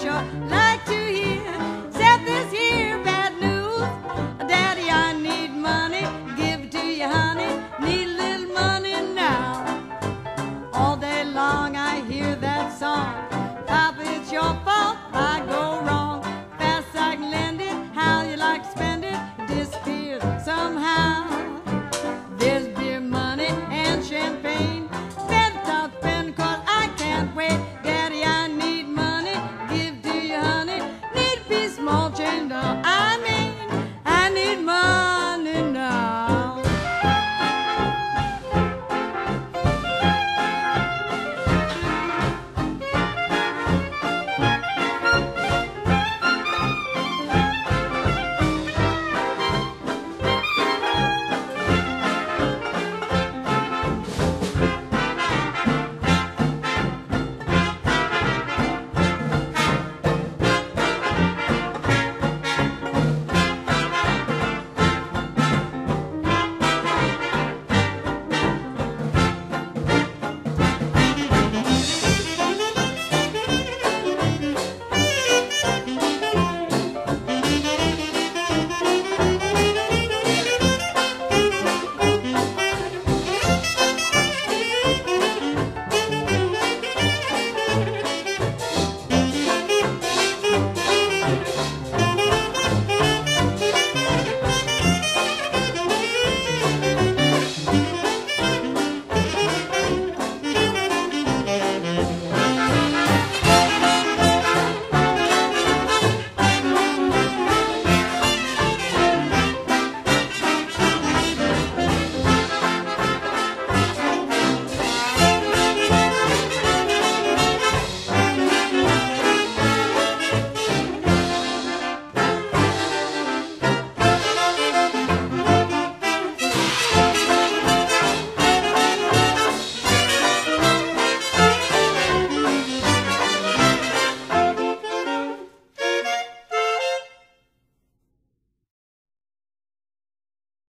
treasure.